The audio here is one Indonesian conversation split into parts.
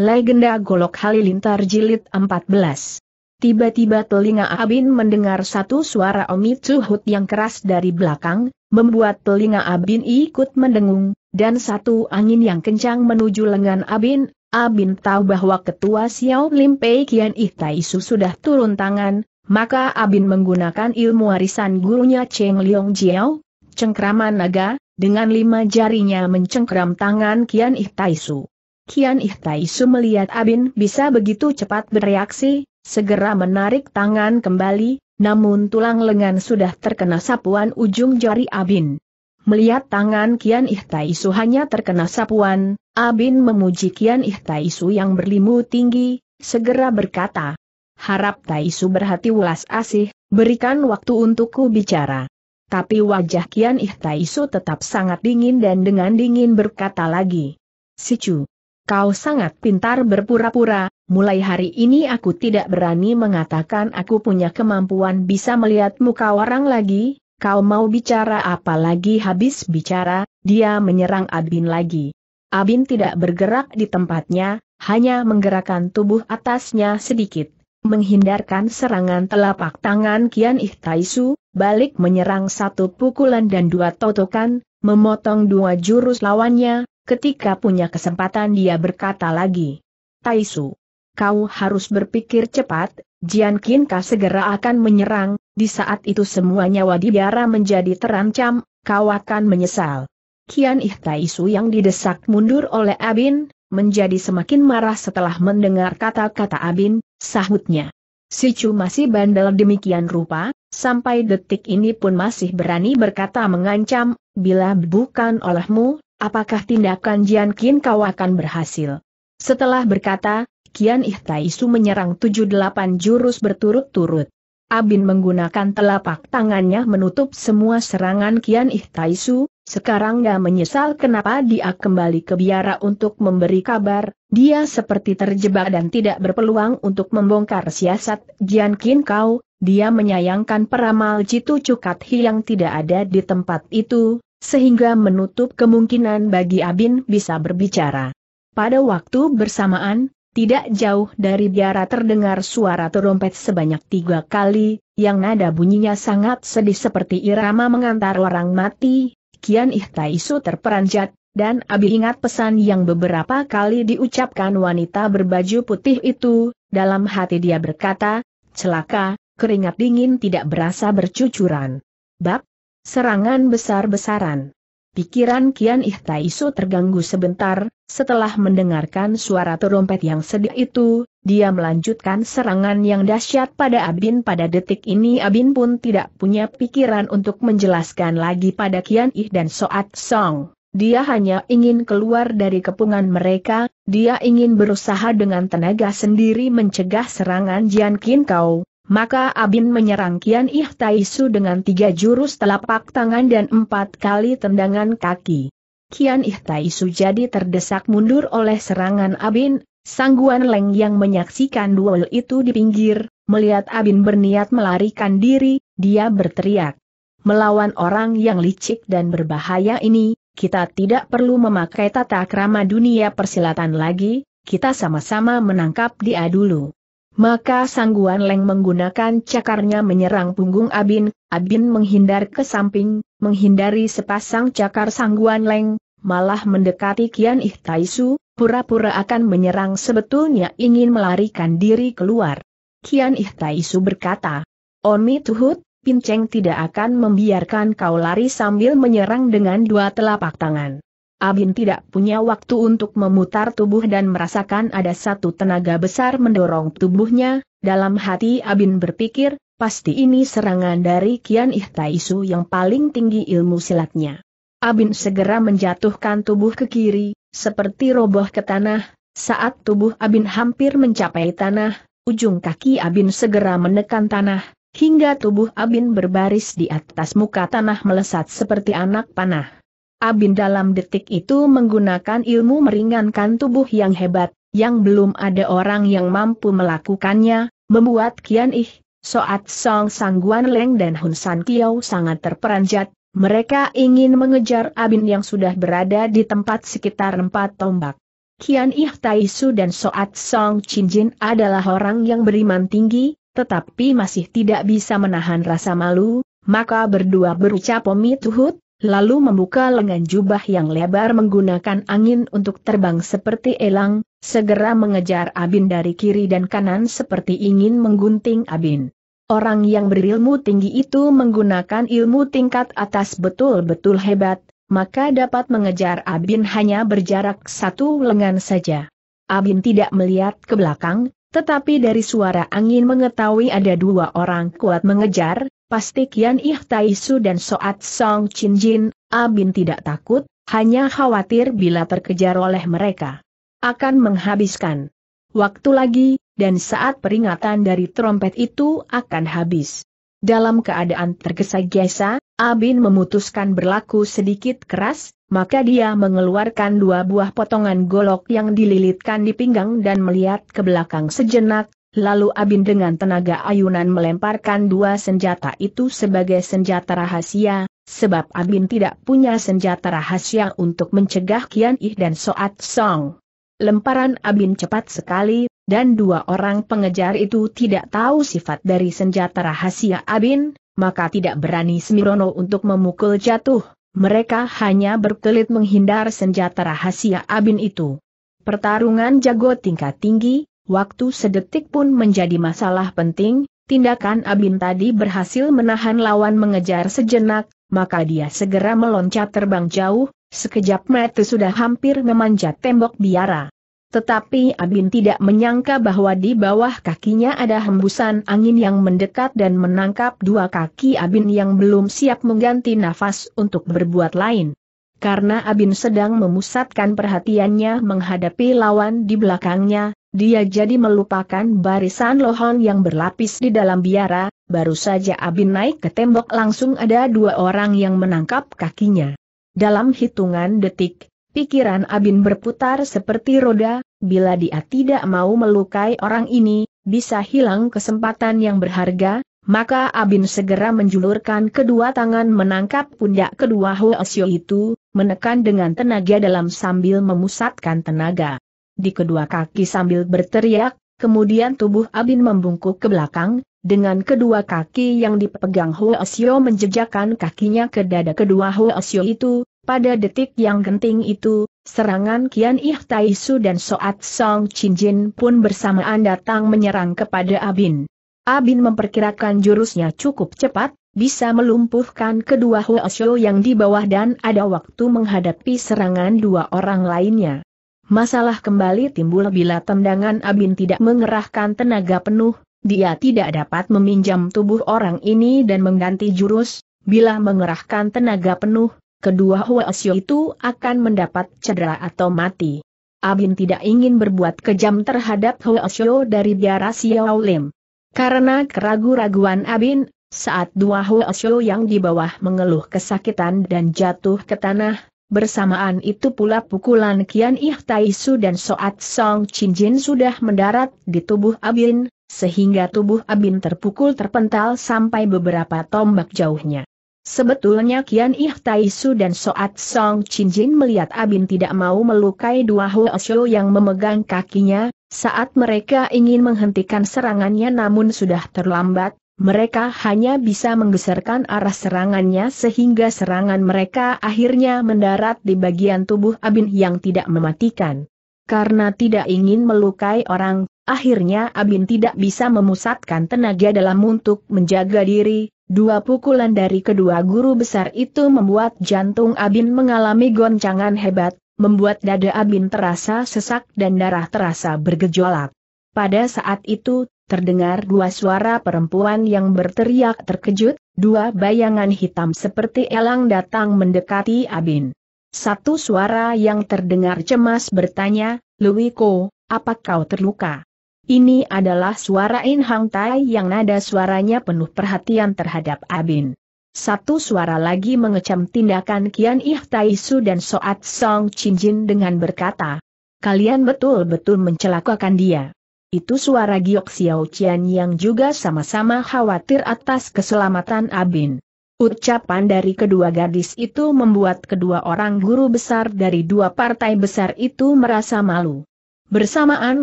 Legenda Golok Halilintar Jilid 14 Tiba-tiba telinga Abin mendengar satu suara Omi Cuhut yang keras dari belakang, membuat telinga Abin ikut mendengung, dan satu angin yang kencang menuju lengan Abin, Abin tahu bahwa ketua Xiao Lim Pei Kian Ihtaisu sudah turun tangan, maka Abin menggunakan ilmu warisan gurunya Cheng Liong Jiao, cengkraman naga, dengan lima jarinya mencengkram tangan Kian Ihtaisu. Kian Ihtaisu melihat Abin bisa begitu cepat bereaksi, segera menarik tangan kembali, namun tulang lengan sudah terkena sapuan ujung jari Abin. Melihat tangan Kian Ihtaisu hanya terkena sapuan, Abin memuji Kian Ihtaisu yang berlimu tinggi, segera berkata, Harap Taisu berhati ulas asih, berikan waktu untukku bicara. Tapi wajah Kian Ihtaisu tetap sangat dingin dan dengan dingin berkata lagi. Sicu, Kau sangat pintar berpura-pura, mulai hari ini aku tidak berani mengatakan aku punya kemampuan bisa melihat muka orang lagi, kau mau bicara apa lagi habis bicara, dia menyerang Abin lagi. Abin tidak bergerak di tempatnya, hanya menggerakkan tubuh atasnya sedikit. Menghindarkan serangan telapak tangan Kian Ihtaisu, balik menyerang satu pukulan dan dua totokan, memotong dua jurus lawannya, Ketika punya kesempatan dia berkata lagi. Taisu. Kau harus berpikir cepat, Jian Qin Ka segera akan menyerang, di saat itu semua nyawa biara menjadi terancam, kau akan menyesal. Kian Ih Taisu yang didesak mundur oleh Abin, menjadi semakin marah setelah mendengar kata-kata Abin, sahutnya. Si Chu masih bandel demikian rupa, sampai detik ini pun masih berani berkata mengancam, bila bukan olehmu, apakah tindakan Jian Qin kau akan berhasil? Setelah berkata, Kian Ihtaisu menyerang tujuh delapan jurus berturut-turut. Abin menggunakan telapak tangannya menutup semua serangan Kian Ihtaisu, sekarang dia menyesal kenapa dia kembali ke biara untuk memberi kabar, dia seperti terjebak dan tidak berpeluang untuk membongkar siasat Jian Qin Kau, dia menyayangkan peramal Jitu Cukat Hi yang tidak ada di tempat itu, sehingga menutup kemungkinan bagi Abin bisa berbicara. Pada waktu bersamaan, tidak jauh dari biara terdengar suara terompet sebanyak tiga kali, yang nada bunyinya sangat sedih seperti irama mengantar orang mati, Kian Ihtaisu terperanjat, dan Abi ingat pesan yang beberapa kali diucapkan wanita berbaju putih itu, dalam hati dia berkata, celaka, keringat dingin tidak berasa bercucuran. Bab Serangan besar-besaran. Pikiran Kian Ihtaisu terganggu sebentar, setelah mendengarkan suara terompet yang sedih itu, dia melanjutkan serangan yang dahsyat pada Abin pada detik ini Abin pun tidak punya pikiran untuk menjelaskan lagi pada Kian Ih dan Soat Song. Dia hanya ingin keluar dari kepungan mereka, dia ingin berusaha dengan tenaga sendiri mencegah serangan Jian Kin Kau, maka Abin menyerang Kian Ih Taisu dengan tiga jurus telapak tangan dan empat kali tendangan kaki. Kian Ih Taisu jadi terdesak mundur oleh serangan Abin, Sangguan Leng yang menyaksikan duel itu di pinggir, melihat Abin berniat melarikan diri, dia berteriak. Melawan orang yang licik dan berbahaya ini, kita tidak perlu memakai tata krama dunia persilatan lagi, kita sama-sama menangkap dia dulu. Maka Sangguan Leng menggunakan cakarnya menyerang punggung Abin, Abin menghindar ke samping, menghindari sepasang cakar Sangguan Leng, malah mendekati Kian Ihtaisu, pura-pura akan menyerang sebetulnya ingin melarikan diri keluar. Kian Ihtaisu berkata, Onmi Tuhut, Pinceng tidak akan membiarkan kau lari sambil menyerang dengan dua telapak tangan. Abin tidak punya waktu untuk memutar tubuh dan merasakan ada satu tenaga besar mendorong tubuhnya, dalam hati Abin berpikir, pasti ini serangan dari Kian Ihtaisu yang paling tinggi ilmu silatnya. Abin segera menjatuhkan tubuh ke kiri, seperti roboh ke tanah, saat tubuh Abin hampir mencapai tanah, ujung kaki Abin segera menekan tanah, hingga tubuh Abin berbaris di atas muka tanah melesat seperti anak panah. Abin dalam detik itu menggunakan ilmu meringankan tubuh yang hebat, yang belum ada orang yang mampu melakukannya, membuat Kian Ih, Soat Song Sangguan Leng dan Hun San Kiau sangat terperanjat, mereka ingin mengejar Abin yang sudah berada di tempat sekitar empat tombak. Kian Ih Taisu dan Soat Song Chin adalah orang yang beriman tinggi, tetapi masih tidak bisa menahan rasa malu, maka berdua berucap Tuhut, lalu membuka lengan jubah yang lebar menggunakan angin untuk terbang seperti elang, segera mengejar Abin dari kiri dan kanan seperti ingin menggunting Abin. Orang yang berilmu tinggi itu menggunakan ilmu tingkat atas betul-betul hebat, maka dapat mengejar Abin hanya berjarak satu lengan saja. Abin tidak melihat ke belakang, tetapi dari suara angin mengetahui ada dua orang kuat mengejar, Pasti Kian Ih Taisu dan Soat Song Chin Jin, Abin tidak takut, hanya khawatir bila terkejar oleh mereka. Akan menghabiskan waktu lagi, dan saat peringatan dari trompet itu akan habis. Dalam keadaan tergesa-gesa, Abin memutuskan berlaku sedikit keras, maka dia mengeluarkan dua buah potongan golok yang dililitkan di pinggang dan melihat ke belakang sejenak, Lalu Abin dengan tenaga ayunan melemparkan dua senjata itu sebagai senjata rahasia, sebab Abin tidak punya senjata rahasia untuk mencegah Kian Ih dan Soat Song. Lemparan Abin cepat sekali, dan dua orang pengejar itu tidak tahu sifat dari senjata rahasia Abin, maka tidak berani Semirono untuk memukul jatuh, mereka hanya berkelit menghindar senjata rahasia Abin itu. Pertarungan jago tingkat tinggi, Waktu sedetik pun menjadi masalah penting, tindakan Abin tadi berhasil menahan lawan mengejar sejenak, maka dia segera meloncat terbang jauh, sekejap mata sudah hampir memanjat tembok biara. Tetapi Abin tidak menyangka bahwa di bawah kakinya ada hembusan angin yang mendekat dan menangkap dua kaki Abin yang belum siap mengganti nafas untuk berbuat lain. Karena Abin sedang memusatkan perhatiannya menghadapi lawan di belakangnya, dia jadi melupakan barisan lohon yang berlapis di dalam biara, baru saja Abin naik ke tembok langsung ada dua orang yang menangkap kakinya. Dalam hitungan detik, pikiran Abin berputar seperti roda, bila dia tidak mau melukai orang ini, bisa hilang kesempatan yang berharga, maka Abin segera menjulurkan kedua tangan menangkap pundak kedua Hoesyo itu, menekan dengan tenaga dalam sambil memusatkan tenaga di kedua kaki sambil berteriak, kemudian tubuh Abin membungkuk ke belakang, dengan kedua kaki yang dipegang Hoesyo menjejakkan kakinya ke dada kedua Hoesyo itu, pada detik yang genting itu, serangan Kian Ih Taisu dan Soat Song Chin Jin pun bersamaan datang menyerang kepada Abin. Abin memperkirakan jurusnya cukup cepat, bisa melumpuhkan kedua Hoesyo yang di bawah dan ada waktu menghadapi serangan dua orang lainnya. Masalah kembali timbul bila tendangan Abin tidak mengerahkan tenaga penuh, dia tidak dapat meminjam tubuh orang ini dan mengganti jurus, bila mengerahkan tenaga penuh, kedua Huasyo itu akan mendapat cedera atau mati. Abin tidak ingin berbuat kejam terhadap Huasyo dari biara Xiao Lim. Karena keragu-raguan Abin, saat dua Huasyo yang di bawah mengeluh kesakitan dan jatuh ke tanah, Bersamaan itu pula pukulan Kian Ih Taisu dan Soat Song Chin Jin sudah mendarat di tubuh Abin, sehingga tubuh Abin terpukul terpental sampai beberapa tombak jauhnya. Sebetulnya Kian Ih Taisu dan Soat Song Chin Jin melihat Abin tidak mau melukai dua Hoesyo yang memegang kakinya, saat mereka ingin menghentikan serangannya namun sudah terlambat, mereka hanya bisa menggeserkan arah serangannya sehingga serangan mereka akhirnya mendarat di bagian tubuh Abin yang tidak mematikan. Karena tidak ingin melukai orang, akhirnya Abin tidak bisa memusatkan tenaga dalam untuk menjaga diri, dua pukulan dari kedua guru besar itu membuat jantung Abin mengalami goncangan hebat, membuat dada Abin terasa sesak dan darah terasa bergejolak. Pada saat itu, terdengar dua suara perempuan yang berteriak terkejut, dua bayangan hitam seperti elang datang mendekati Abin. Satu suara yang terdengar cemas bertanya, Luwiko, apa kau terluka? Ini adalah suara In Hang Tai yang nada suaranya penuh perhatian terhadap Abin. Satu suara lagi mengecam tindakan Kian Ih Tai Su dan Soat Song Chin Jin dengan berkata, Kalian betul-betul mencelakakan dia. Itu suara Giok Xiao Qian yang juga sama-sama khawatir atas keselamatan Abin. Ucapan dari kedua gadis itu membuat kedua orang guru besar dari dua partai besar itu merasa malu. Bersamaan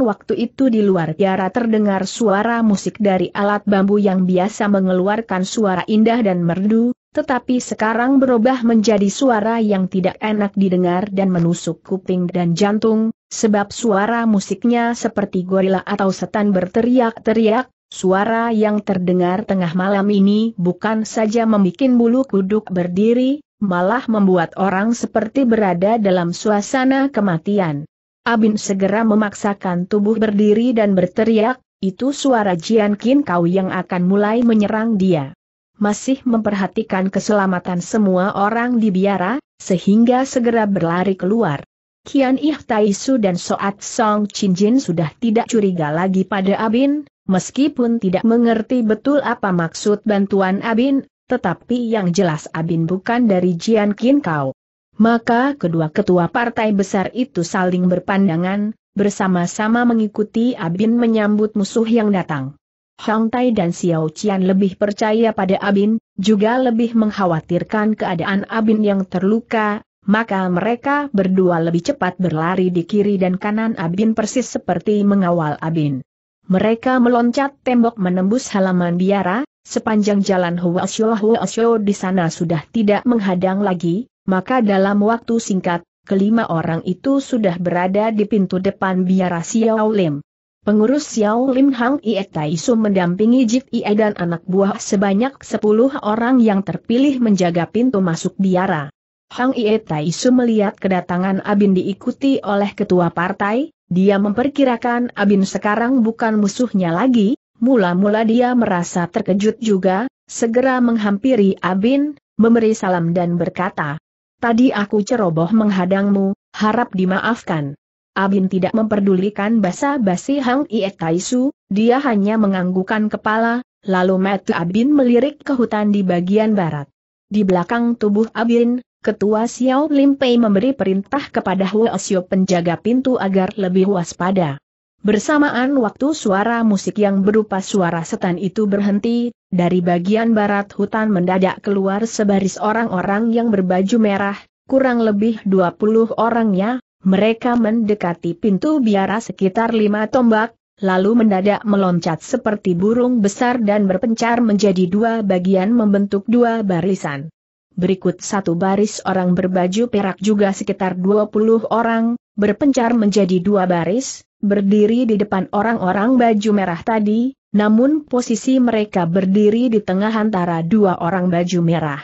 waktu itu di luar biara terdengar suara musik dari alat bambu yang biasa mengeluarkan suara indah dan merdu, tetapi sekarang berubah menjadi suara yang tidak enak didengar dan menusuk kuping dan jantung, sebab suara musiknya seperti gorila atau setan berteriak-teriak, Suara yang terdengar tengah malam ini bukan saja membuat bulu kuduk berdiri, malah membuat orang seperti berada dalam suasana kematian. Abin segera memaksakan tubuh berdiri dan berteriak, itu suara Jian Kin Kau yang akan mulai menyerang dia. Masih memperhatikan keselamatan semua orang di biara, sehingga segera berlari keluar. Kian Ih Taisu dan Soat Song Chin Jin sudah tidak curiga lagi pada Abin, Meskipun tidak mengerti betul apa maksud bantuan Abin, tetapi yang jelas Abin bukan dari Jian Kin Kau. Maka kedua ketua partai besar itu saling berpandangan, bersama-sama mengikuti Abin menyambut musuh yang datang. Hang Tai dan Xiao Qian lebih percaya pada Abin, juga lebih mengkhawatirkan keadaan Abin yang terluka, maka mereka berdua lebih cepat berlari di kiri dan kanan Abin persis seperti mengawal Abin. Mereka meloncat tembok menembus halaman biara, sepanjang jalan Huasyo Huasyo di sana sudah tidak menghadang lagi, maka dalam waktu singkat, kelima orang itu sudah berada di pintu depan biara Xiao Lim. Pengurus Xiao Lim Hang Ie Taisu mendampingi Jik Ie dan anak buah sebanyak sepuluh orang yang terpilih menjaga pintu masuk biara. Hang Ie Taisu melihat kedatangan Abin diikuti oleh ketua partai, dia memperkirakan Abin sekarang bukan musuhnya lagi, mula-mula dia merasa terkejut juga, segera menghampiri Abin, memberi salam dan berkata, Tadi aku ceroboh menghadangmu, harap dimaafkan. Abin tidak memperdulikan basa-basi Hang Ie Taisu, dia hanya menganggukkan kepala, lalu mata Abin melirik ke hutan di bagian barat. Di belakang tubuh Abin, Ketua Xiao Limpei memberi perintah kepada Huasio penjaga pintu agar lebih waspada. Bersamaan waktu suara musik yang berupa suara setan itu berhenti, dari bagian barat hutan mendadak keluar sebaris orang-orang yang berbaju merah, kurang lebih 20 orangnya, mereka mendekati pintu biara sekitar lima tombak, lalu mendadak meloncat seperti burung besar dan berpencar menjadi dua bagian membentuk dua barisan. Berikut satu baris orang berbaju perak juga sekitar 20 orang, berpencar menjadi dua baris, berdiri di depan orang-orang baju merah tadi, namun posisi mereka berdiri di tengah antara dua orang baju merah.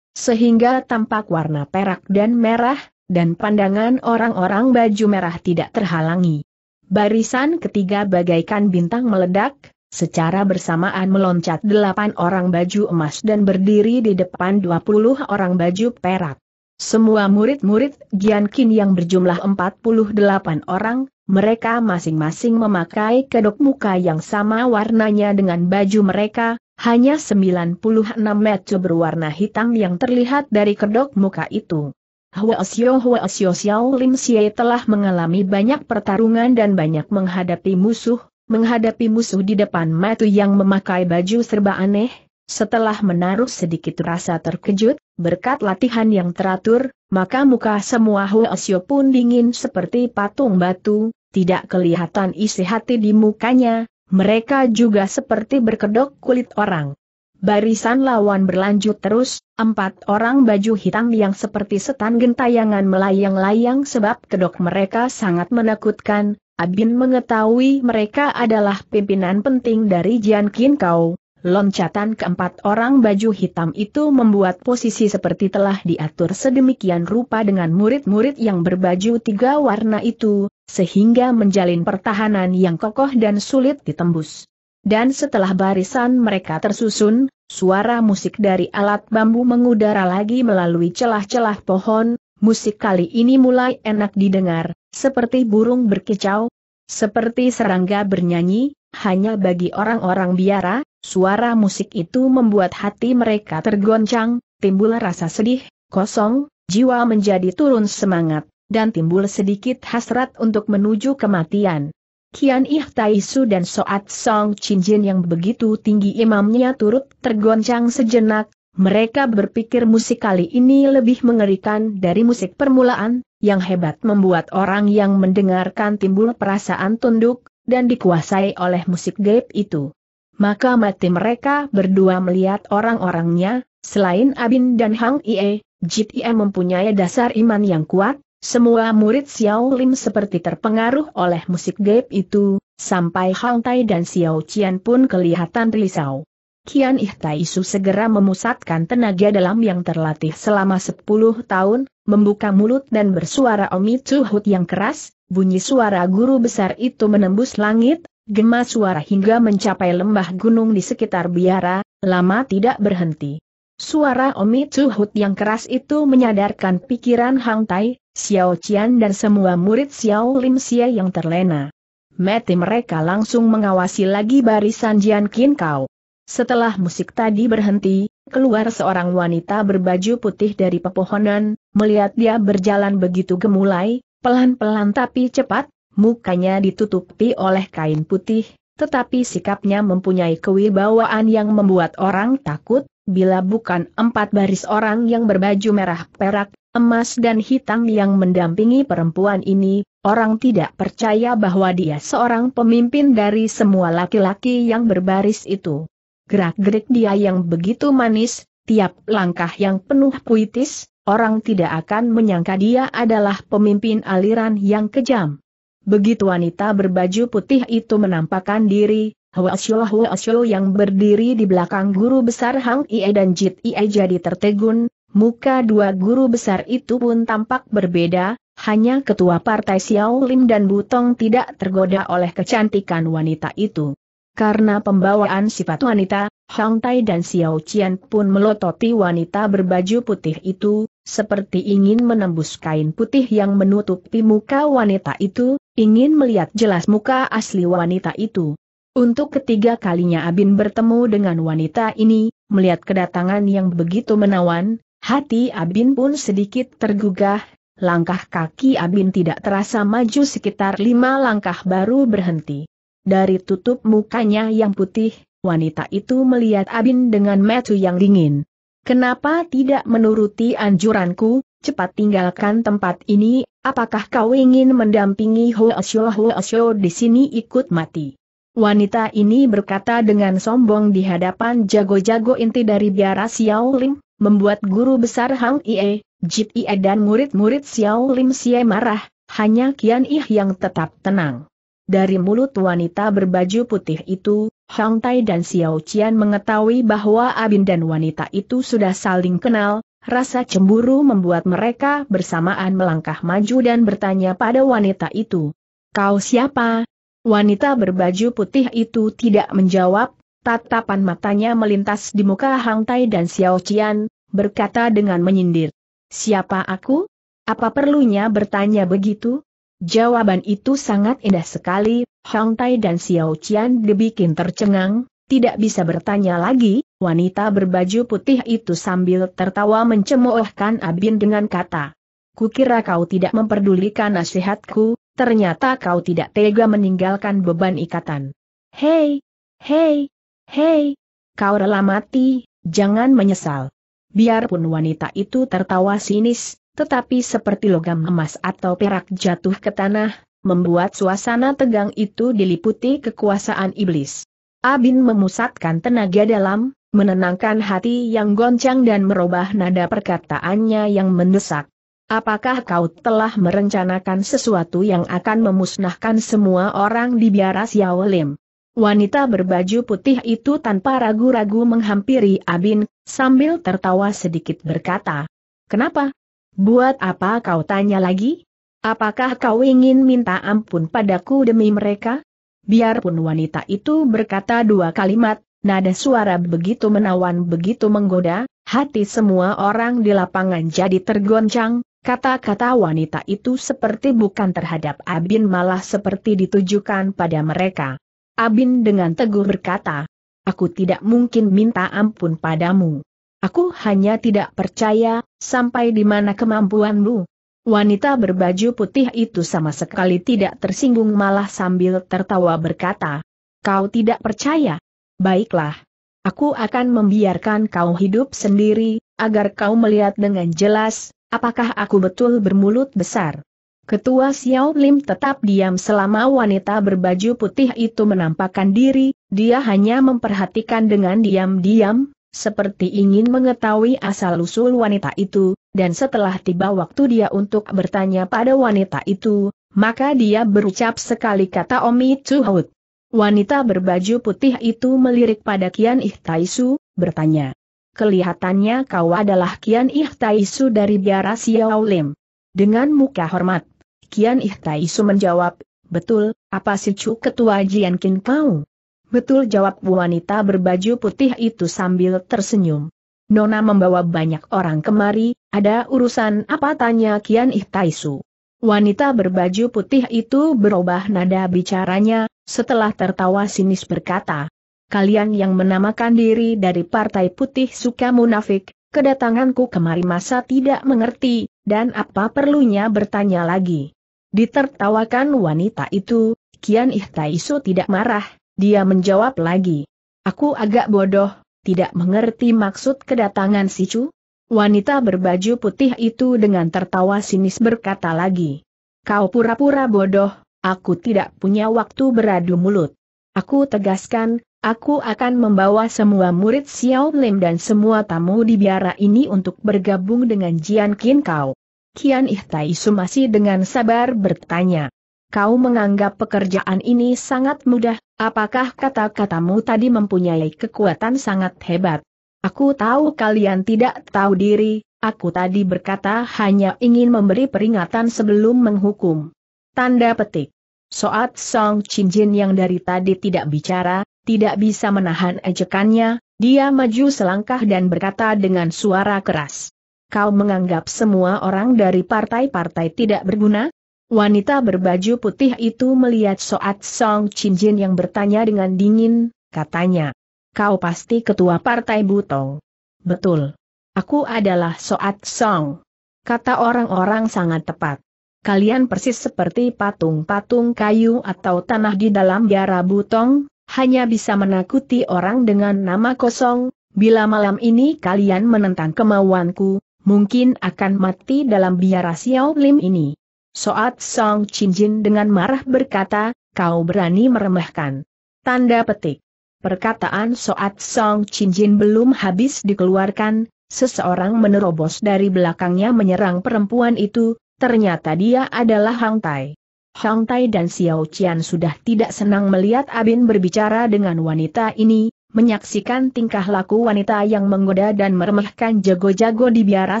Sehingga tampak warna perak dan merah, dan pandangan orang-orang baju merah tidak terhalangi. Barisan ketiga bagaikan bintang meledak, Secara bersamaan meloncat delapan orang baju emas dan berdiri di depan dua puluh orang baju perak. Semua murid-murid Jian Qin yang berjumlah empat puluh delapan orang, mereka masing-masing memakai kedok muka yang sama warnanya dengan baju mereka, hanya sembilan puluh enam meter berwarna hitam yang terlihat dari kedok muka itu. Huasio Huasio Xiao Lim Xie telah mengalami banyak pertarungan dan banyak menghadapi musuh, menghadapi musuh di depan matu yang memakai baju serba aneh, setelah menaruh sedikit rasa terkejut, berkat latihan yang teratur, maka muka semua Huasio pun dingin seperti patung batu, tidak kelihatan isi hati di mukanya, mereka juga seperti berkedok kulit orang. Barisan lawan berlanjut terus, empat orang baju hitam yang seperti setan gentayangan melayang-layang sebab kedok mereka sangat menakutkan, Abin mengetahui mereka adalah pimpinan penting dari Jian Qin Kau. Loncatan keempat orang baju hitam itu membuat posisi seperti telah diatur sedemikian rupa dengan murid-murid yang berbaju tiga warna itu, sehingga menjalin pertahanan yang kokoh dan sulit ditembus. Dan setelah barisan mereka tersusun, suara musik dari alat bambu mengudara lagi melalui celah-celah pohon, musik kali ini mulai enak didengar, seperti burung berkicau, seperti serangga bernyanyi, hanya bagi orang-orang biara, suara musik itu membuat hati mereka tergoncang, timbul rasa sedih, kosong, jiwa menjadi turun semangat, dan timbul sedikit hasrat untuk menuju kematian. Kian Ih Taisu dan Soat Song Chin Jin yang begitu tinggi imamnya turut tergoncang sejenak, Mereka berpikir musik kali ini lebih mengerikan dari musik permulaan, yang hebat membuat orang yang mendengarkan timbul perasaan tunduk, dan dikuasai oleh musik gaib itu. Maka mati mereka berdua melihat orang-orangnya, selain Abin dan Hang Ie, Jit Ie mempunyai dasar iman yang kuat, semua murid Xiao Lim seperti terpengaruh oleh musik gaib itu, sampai Hang Tai dan Xiao Qian pun kelihatan risau. Kian Ihtaisu segera memusatkan tenaga dalam yang terlatih selama 10 tahun, membuka mulut dan bersuara Omi Cuhut yang keras, bunyi suara guru besar itu menembus langit, gema suara hingga mencapai lembah gunung di sekitar biara, lama tidak berhenti. Suara Omi Cuhut yang keras itu menyadarkan pikiran Hang Tai, Xiao Qian dan semua murid Xiao Lim Xie yang terlena. Mati mereka langsung mengawasi lagi barisan Jian Qin Kau. Setelah musik tadi berhenti, keluar seorang wanita berbaju putih dari pepohonan, melihat dia berjalan begitu gemulai, pelan-pelan tapi cepat, mukanya ditutupi oleh kain putih, tetapi sikapnya mempunyai kewibawaan yang membuat orang takut, bila bukan empat baris orang yang berbaju merah perak, emas dan hitam yang mendampingi perempuan ini, orang tidak percaya bahwa dia seorang pemimpin dari semua laki-laki yang berbaris itu gerak-gerik dia yang begitu manis, tiap langkah yang penuh puitis, orang tidak akan menyangka dia adalah pemimpin aliran yang kejam. Begitu wanita berbaju putih itu menampakkan diri, Huasyo Huasyo yang berdiri di belakang guru besar Hang Ie dan Jit Ie jadi tertegun, muka dua guru besar itu pun tampak berbeda, hanya ketua partai Xiao Lim dan Butong tidak tergoda oleh kecantikan wanita itu. Karena pembawaan sifat wanita, Hang Tai dan Xiao Qian pun melototi wanita berbaju putih itu, seperti ingin menembus kain putih yang menutupi muka wanita itu, ingin melihat jelas muka asli wanita itu. Untuk ketiga kalinya Abin bertemu dengan wanita ini, melihat kedatangan yang begitu menawan, hati Abin pun sedikit tergugah, langkah kaki Abin tidak terasa maju sekitar lima langkah baru berhenti. Dari tutup mukanya yang putih, wanita itu melihat Abin dengan mata yang dingin. Kenapa tidak menuruti anjuranku, cepat tinggalkan tempat ini, apakah kau ingin mendampingi Hoasyo Hoasyo di sini ikut mati? Wanita ini berkata dengan sombong di hadapan jago-jago inti dari biara Xiao Lim, membuat guru besar Hang Ie, Jit Ie dan murid-murid Xiao Lim Xie marah, hanya Kian Ih yang tetap tenang. Dari mulut wanita berbaju putih itu, Hang Tai dan Xiao Qian mengetahui bahwa Abin dan wanita itu sudah saling kenal, rasa cemburu membuat mereka bersamaan melangkah maju dan bertanya pada wanita itu. Kau siapa? Wanita berbaju putih itu tidak menjawab, tatapan matanya melintas di muka Hang Tai dan Xiao Qian, berkata dengan menyindir. Siapa aku? Apa perlunya bertanya begitu? Jawaban itu sangat indah sekali, Hang Tai dan Xiao Qian dibikin tercengang, tidak bisa bertanya lagi, wanita berbaju putih itu sambil tertawa mencemoohkan Abin dengan kata. Kukira kau tidak memperdulikan nasihatku, ternyata kau tidak tega meninggalkan beban ikatan. Hei, hei, hei, kau rela mati, jangan menyesal. Biarpun wanita itu tertawa sinis, tetapi seperti logam emas atau perak jatuh ke tanah, membuat suasana tegang itu diliputi kekuasaan iblis. Abin memusatkan tenaga dalam, menenangkan hati yang goncang dan merubah nada perkataannya yang mendesak. Apakah kau telah merencanakan sesuatu yang akan memusnahkan semua orang di biara Xiao Lim? Wanita berbaju putih itu tanpa ragu-ragu menghampiri Abin, sambil tertawa sedikit berkata, Kenapa? Buat apa kau tanya lagi? Apakah kau ingin minta ampun padaku demi mereka? Biarpun wanita itu berkata dua kalimat, nada suara begitu menawan begitu menggoda, hati semua orang di lapangan jadi tergoncang, kata-kata wanita itu seperti bukan terhadap Abin malah seperti ditujukan pada mereka. Abin dengan teguh berkata, Aku tidak mungkin minta ampun padamu. Aku hanya tidak percaya, sampai di mana kemampuanmu. Wanita berbaju putih itu sama sekali tidak tersinggung malah sambil tertawa berkata, Kau tidak percaya? Baiklah. Aku akan membiarkan kau hidup sendiri, agar kau melihat dengan jelas, apakah aku betul bermulut besar. Ketua Xiao Lim tetap diam selama wanita berbaju putih itu menampakkan diri, dia hanya memperhatikan dengan diam-diam, seperti ingin mengetahui asal-usul wanita itu, dan setelah tiba waktu dia untuk bertanya pada wanita itu, maka dia berucap sekali kata Omi Chuhut. Wanita berbaju putih itu melirik pada Kian Ihtaisu, bertanya. Kelihatannya kau adalah Kian Ihtaisu dari biara Xiao Lim. Dengan muka hormat, Kian Ihtaisu menjawab, betul, apa si Cu ketua Jian Kin kau? Betul jawab wanita berbaju putih itu sambil tersenyum. Nona membawa banyak orang kemari, ada urusan apa tanya Kian Ihtaisu. Wanita berbaju putih itu berubah nada bicaranya, setelah tertawa sinis berkata, Kalian yang menamakan diri dari Partai Putih suka munafik, kedatanganku kemari masa tidak mengerti, dan apa perlunya bertanya lagi. Ditertawakan wanita itu, Kian Ihtaiso tidak marah, dia menjawab lagi. Aku agak bodoh, tidak mengerti maksud kedatangan si Cu. Wanita berbaju putih itu dengan tertawa sinis berkata lagi. Kau pura-pura bodoh, aku tidak punya waktu beradu mulut. Aku tegaskan, aku akan membawa semua murid Xiao Lim dan semua tamu di biara ini untuk bergabung dengan Jian Qin Kau. Kian Ihtaisu masih dengan sabar bertanya. Kau menganggap pekerjaan ini sangat mudah, apakah kata-katamu tadi mempunyai kekuatan sangat hebat? Aku tahu kalian tidak tahu diri, aku tadi berkata hanya ingin memberi peringatan sebelum menghukum. Tanda petik. Soat Song Chinjin yang dari tadi tidak bicara, tidak bisa menahan ejekannya, dia maju selangkah dan berkata dengan suara keras kau menganggap semua orang dari partai-partai tidak berguna? Wanita berbaju putih itu melihat Soat Song Chinjin yang bertanya dengan dingin, katanya. Kau pasti ketua partai Butong. Betul. Aku adalah Soat Song. Kata orang-orang sangat tepat. Kalian persis seperti patung-patung kayu atau tanah di dalam biara Butong, hanya bisa menakuti orang dengan nama kosong, bila malam ini kalian menentang kemauanku, mungkin akan mati dalam biara Xiao Lim ini. Soat Song Chinjin dengan marah berkata, kau berani meremehkan. Tanda petik. Perkataan Soat Song Chinjin belum habis dikeluarkan, seseorang menerobos dari belakangnya menyerang perempuan itu, ternyata dia adalah Hang Tai. Hang Tai dan Xiao Qian sudah tidak senang melihat Abin berbicara dengan wanita ini, Menyaksikan tingkah laku wanita yang menggoda dan meremehkan jago-jago di biara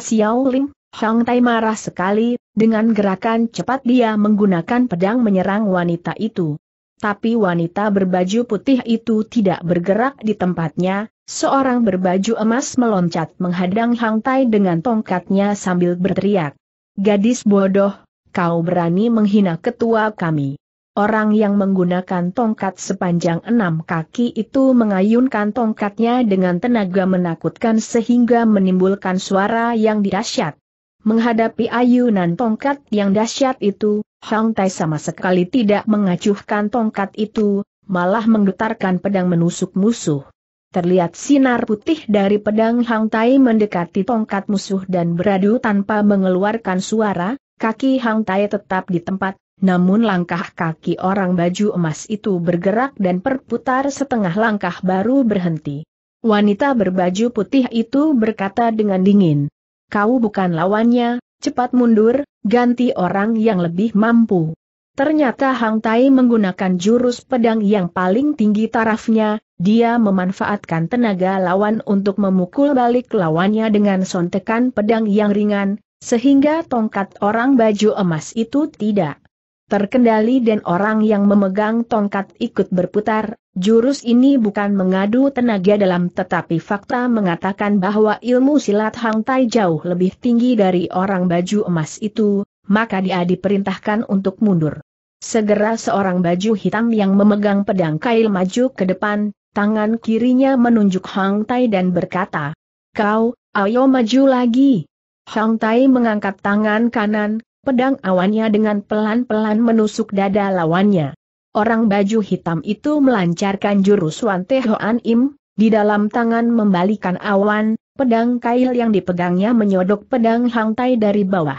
Xiao Lim, Hang Tai marah sekali, dengan gerakan cepat dia menggunakan pedang menyerang wanita itu. Tapi wanita berbaju putih itu tidak bergerak di tempatnya, seorang berbaju emas meloncat menghadang Hang Tai dengan tongkatnya sambil berteriak. Gadis bodoh, kau berani menghina ketua kami. Orang yang menggunakan tongkat sepanjang enam kaki itu mengayunkan tongkatnya dengan tenaga menakutkan sehingga menimbulkan suara yang dahsyat. Menghadapi ayunan tongkat yang dahsyat itu, Hang Tai sama sekali tidak mengacuhkan tongkat itu, malah menggetarkan pedang menusuk musuh. Terlihat sinar putih dari pedang Hang Tai mendekati tongkat musuh dan beradu tanpa mengeluarkan suara, kaki Hang Tai tetap di tempat, namun langkah kaki orang baju emas itu bergerak dan berputar setengah langkah baru berhenti. Wanita berbaju putih itu berkata dengan dingin. Kau bukan lawannya, cepat mundur, ganti orang yang lebih mampu. Ternyata Hang Tai menggunakan jurus pedang yang paling tinggi tarafnya, dia memanfaatkan tenaga lawan untuk memukul balik lawannya dengan sontekan pedang yang ringan, sehingga tongkat orang baju emas itu tidak terkendali dan orang yang memegang tongkat ikut berputar, jurus ini bukan mengadu tenaga dalam tetapi fakta mengatakan bahwa ilmu silat Hang Tai jauh lebih tinggi dari orang baju emas itu, maka dia diperintahkan untuk mundur. Segera seorang baju hitam yang memegang pedang kail maju ke depan, tangan kirinya menunjuk Hang Tai dan berkata, Kau, ayo maju lagi. Hang Tai mengangkat tangan kanan, pedang awannya dengan pelan-pelan menusuk dada lawannya. Orang baju hitam itu melancarkan jurus Wante Hoan Im, di dalam tangan membalikan awan, pedang kail yang dipegangnya menyodok pedang Hang Tai dari bawah.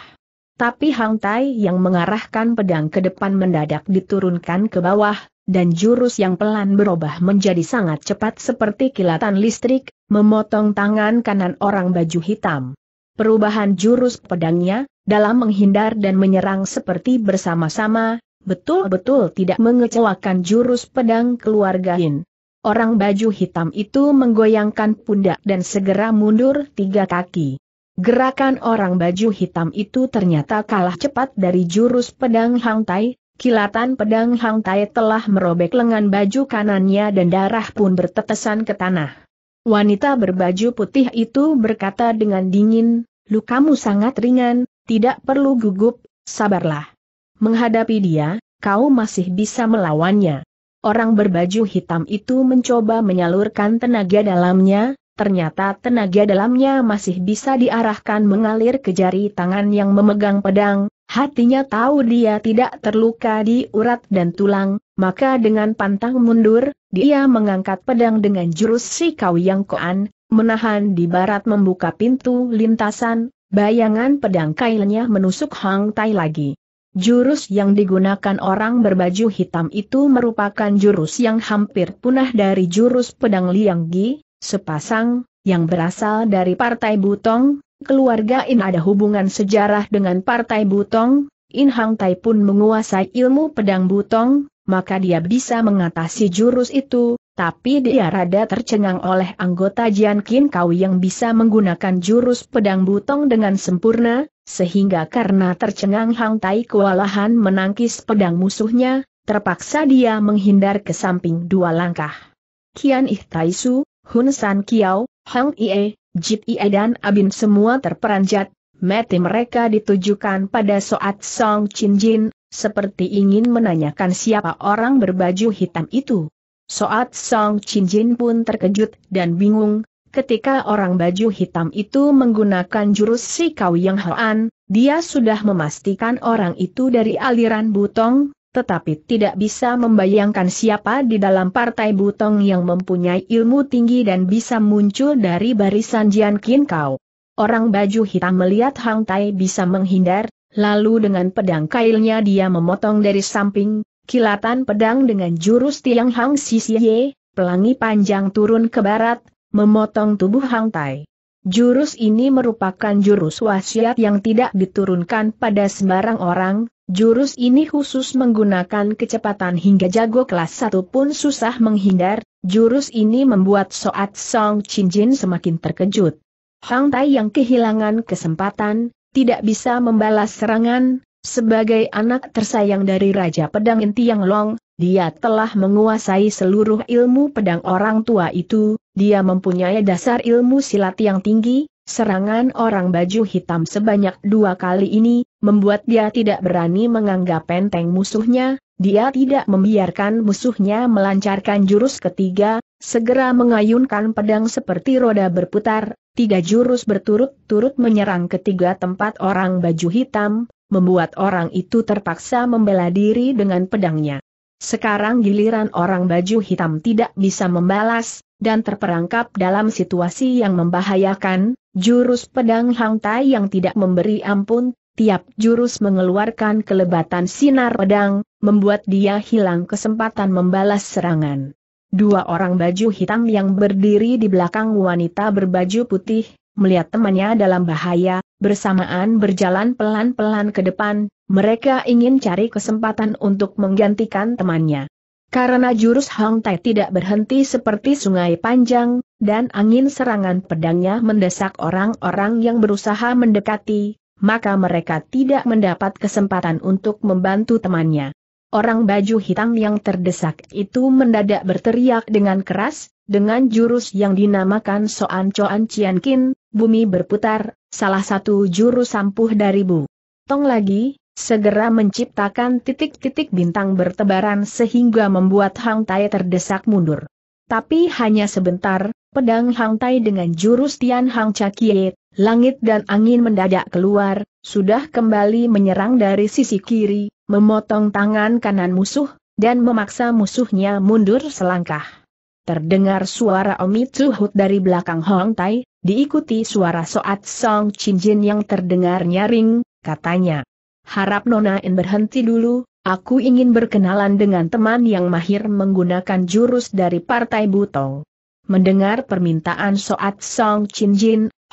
Tapi Hang Tai yang mengarahkan pedang ke depan mendadak diturunkan ke bawah, dan jurus yang pelan berubah menjadi sangat cepat seperti kilatan listrik, memotong tangan kanan orang baju hitam. Perubahan jurus pedangnya, dalam menghindar dan menyerang seperti bersama-sama, betul-betul tidak mengecewakan jurus pedang keluarga Hin. Orang baju hitam itu menggoyangkan pundak dan segera mundur tiga kaki. Gerakan orang baju hitam itu ternyata kalah cepat dari jurus pedang Hang Tai, kilatan pedang Hang Tai telah merobek lengan baju kanannya dan darah pun bertetesan ke tanah. Wanita berbaju putih itu berkata dengan dingin, lukamu sangat ringan, tidak perlu gugup, sabarlah. Menghadapi dia, kau masih bisa melawannya. Orang berbaju hitam itu mencoba menyalurkan tenaga dalamnya, ternyata tenaga dalamnya masih bisa diarahkan mengalir ke jari tangan yang memegang pedang, hatinya tahu dia tidak terluka di urat dan tulang, maka dengan pantang mundur, dia mengangkat pedang dengan jurus si kau yang koan, menahan di barat membuka pintu lintasan, bayangan pedang kailnya menusuk Hang Tai lagi. Jurus yang digunakan orang berbaju hitam itu merupakan jurus yang hampir punah dari jurus pedang Liang Gi, sepasang, yang berasal dari Partai Butong, keluarga In ada hubungan sejarah dengan Partai Butong, In Hang Tai pun menguasai ilmu pedang Butong, maka dia bisa mengatasi jurus itu, tapi dia rada tercengang oleh anggota Jian Kin Kau yang bisa menggunakan jurus pedang Butong dengan sempurna, sehingga karena tercengang Hang Tai kewalahan menangkis pedang musuhnya, terpaksa dia menghindar ke samping dua langkah. Kian Ih Tai Su, Hun San Kiao, Hang Ie, Jit Ie dan Abin semua terperanjat, mati mereka ditujukan pada Soat Song Chin Jin, seperti ingin menanyakan siapa orang berbaju hitam itu. Soat Song Chin Jin pun terkejut dan bingung, Ketika orang baju hitam itu menggunakan jurus si Kau Yang Hoan, dia sudah memastikan orang itu dari aliran Butong, tetapi tidak bisa membayangkan siapa di dalam partai Butong yang mempunyai ilmu tinggi dan bisa muncul dari barisan Jian Kin Kau. Orang baju hitam melihat Hang Tai bisa menghindar, lalu dengan pedang kailnya dia memotong dari samping, kilatan pedang dengan jurus Tiang Hang Sisiye, pelangi panjang turun ke barat, memotong tubuh Hang Tai. Jurus ini merupakan jurus wasiat yang tidak diturunkan pada sembarang orang, jurus ini khusus menggunakan kecepatan hingga jago kelas satu pun susah menghindar, jurus ini membuat Soat Song Chin semakin terkejut. Hang Tai yang kehilangan kesempatan, tidak bisa membalas serangan, sebagai anak tersayang dari Raja Pedang Intiang Long, dia telah menguasai seluruh ilmu pedang orang tua itu, dia mempunyai dasar ilmu silat yang tinggi, serangan orang baju hitam sebanyak dua kali ini, membuat dia tidak berani menganggap penteng musuhnya, dia tidak membiarkan musuhnya melancarkan jurus ketiga, segera mengayunkan pedang seperti roda berputar, tiga jurus berturut-turut menyerang ketiga tempat orang baju hitam, membuat orang itu terpaksa membela diri dengan pedangnya. Sekarang giliran orang baju hitam tidak bisa membalas, dan terperangkap dalam situasi yang membahayakan, jurus pedang Hang Tai yang tidak memberi ampun, tiap jurus mengeluarkan kelebatan sinar pedang, membuat dia hilang kesempatan membalas serangan. Dua orang baju hitam yang berdiri di belakang wanita berbaju putih, melihat temannya dalam bahaya, bersamaan berjalan pelan-pelan ke depan, mereka ingin cari kesempatan untuk menggantikan temannya. Karena jurus Hang Tai tidak berhenti seperti sungai panjang, dan angin serangan pedangnya mendesak orang-orang yang berusaha mendekati, maka mereka tidak mendapat kesempatan untuk membantu temannya. Orang baju hitam yang terdesak itu mendadak berteriak dengan keras, dengan jurus yang dinamakan Soan Choan Chian Kin, bumi berputar, salah satu jurus sampuh dari Bu. Tong lagi, segera menciptakan titik-titik bintang bertebaran sehingga membuat Hang Tai terdesak mundur. Tapi hanya sebentar, pedang Hang Tai dengan jurus Tian Hang Cakie, langit dan angin mendadak keluar, sudah kembali menyerang dari sisi kiri, memotong tangan kanan musuh, dan memaksa musuhnya mundur selangkah. terdengar suara Omi Hut dari belakang Hong Tai, diikuti suara Soat Song Chin yang terdengar nyaring, katanya. Harap Nona In berhenti dulu, aku ingin berkenalan dengan teman yang mahir menggunakan jurus dari Partai Butong. Mendengar permintaan Soat Song Chin